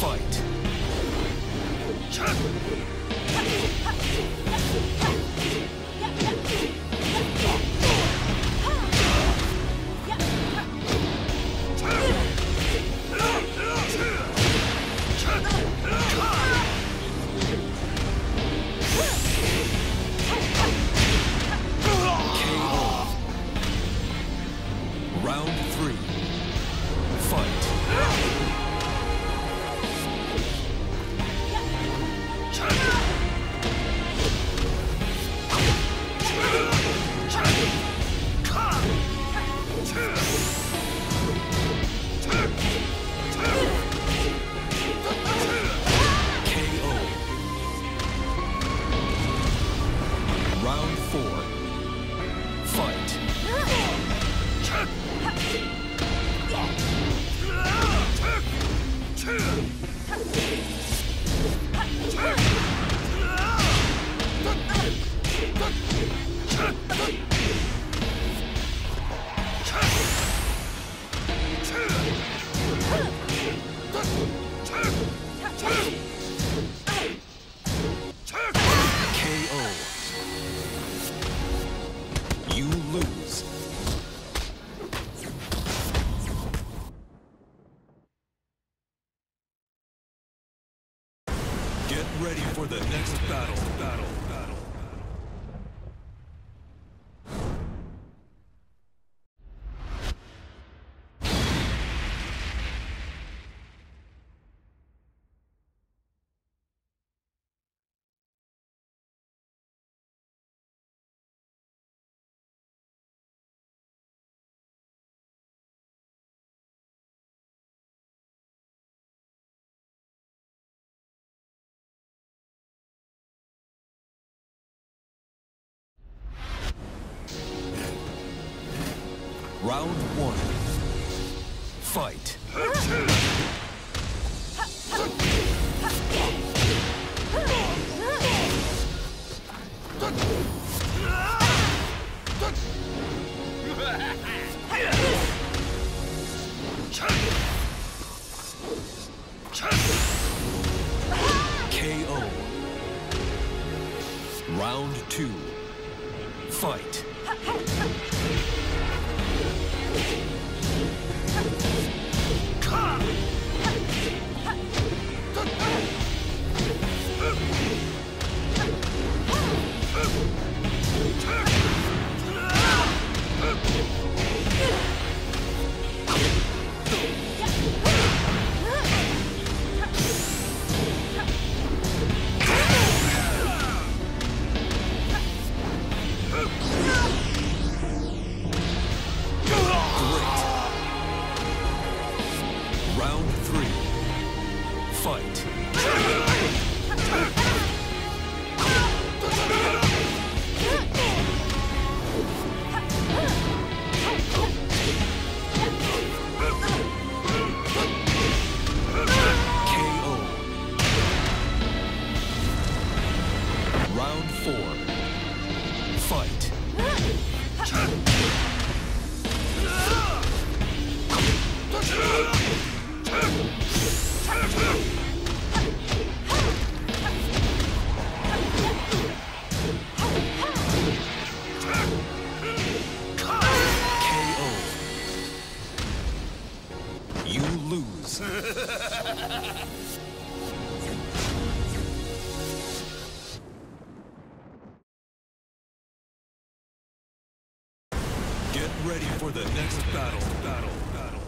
fight. the next battle. Round one. Fight. fight. for the next battle. battle. battle.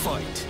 Fight.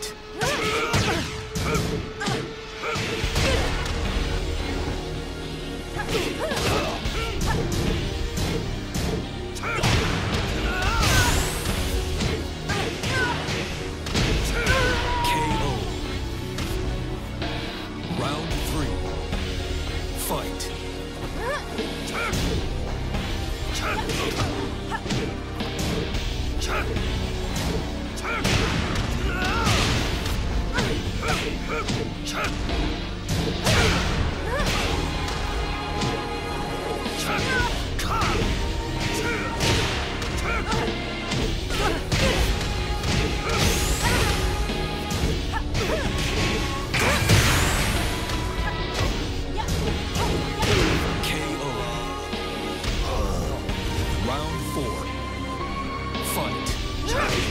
Uh, round four. Fight.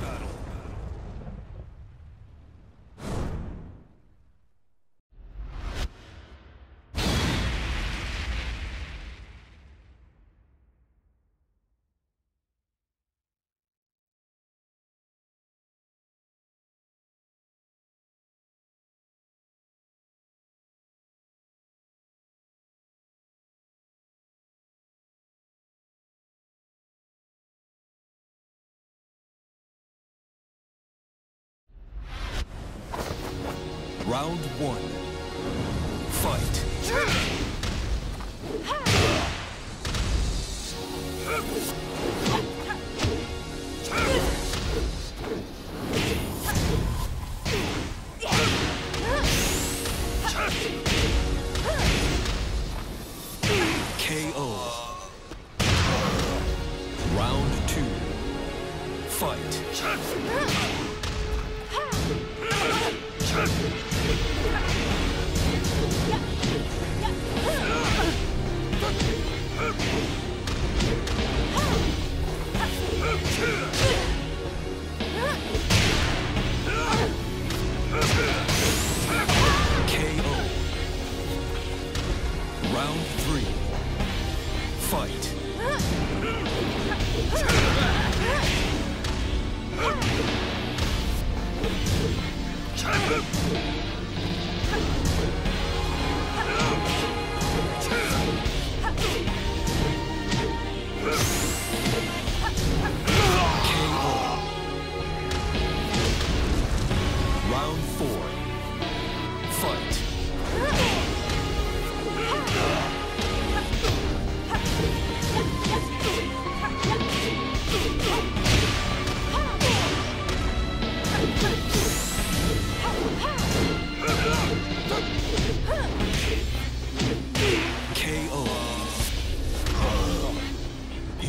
Round one. Fight.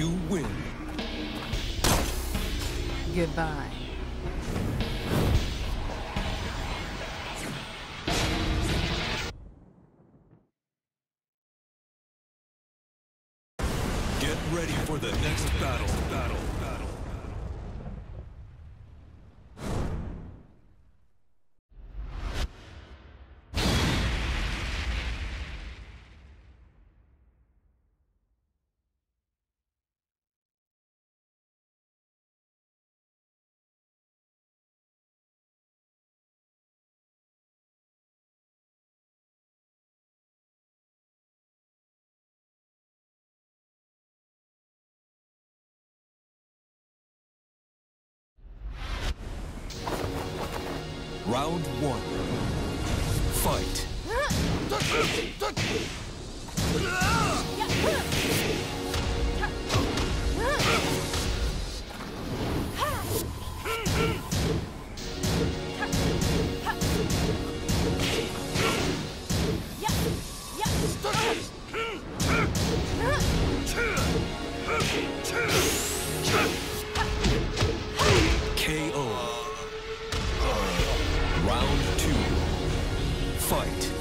You win. Goodbye. Get ready for the next battle. Round one. Fight. fight.